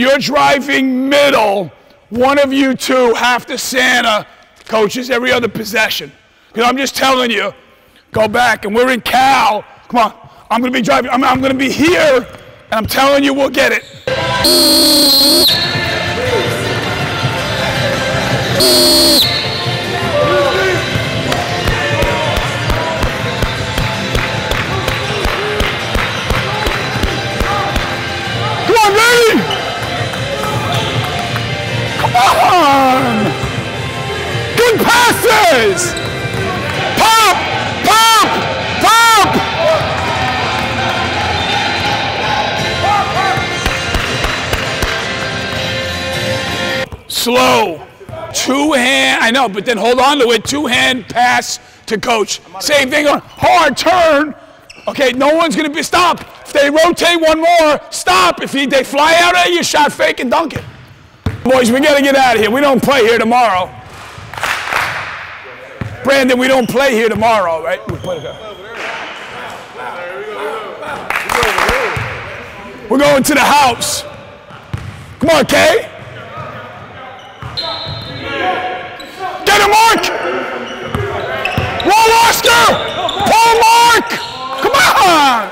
You're driving middle. One of you two have to Santa coaches every other possession. Know, I'm just telling you, go back. And we're in Cal. Come on. I'm going to be driving. I'm, I'm going to be here. And I'm telling you, we'll get it. Good passes! Pop! Pop! Pop! Slow. Two hand, I know, but then hold on to it. Two hand pass to coach. Same thing hard turn. Okay, no one's gonna be stop. If they rotate one more, stop. If he, they fly out at you, shot fake and dunk it. Boys, we gotta get out of here. We don't play here tomorrow. Brandon, we don't play here tomorrow, right? We play We're going to the house. Come on, Kay. Get him, Mark! Roll Oscar! Pull Mark! Come on!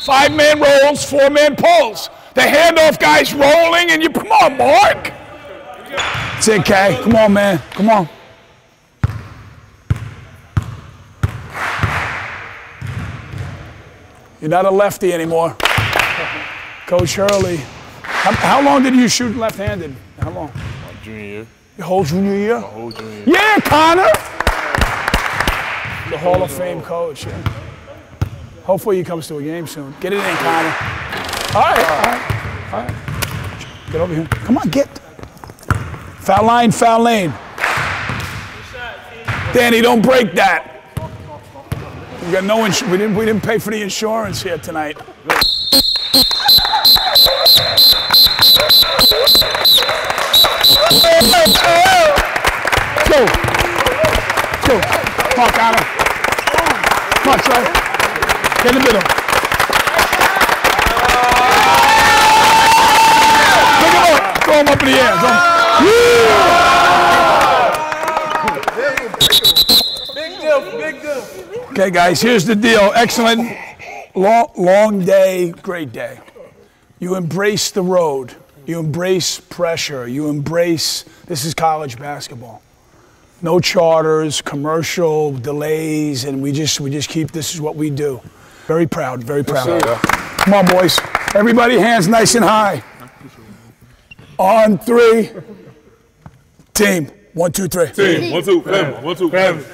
Five man rolls, four man pulls. The handoff guy's rolling, and you come on, Mark. It's it, Kay. Come on, man. Come on. You're not a lefty anymore. Coach Hurley. How, how long did you shoot left-handed? How long? Junior year. Your whole junior year? Whole junior year. Yeah, Connor. The Hall of Fame coach. Yeah. Hopefully he comes to a game soon. Get it in, Connor. All right, all right, all right. Get over here. Come on, get. Foul line, foul lane. Danny, don't break that. We got no ins- we didn't we didn't pay for the insurance here tonight. Let's go. Come on, Connor. Come on, Trey. Get in the middle. Pick him up. Throw him up in the air. Throw him. Big deal, big deal. Okay, guys, here's the deal. Excellent, long, long day, great day. You embrace the road. You embrace pressure. You embrace this is college basketball. No charters, commercial delays, and we just we just keep this is what we do. Very proud, very proud. Come on, boys. Everybody, hands nice and high. On three. Team. One, two, three. Team, one, two, family, one, two, family.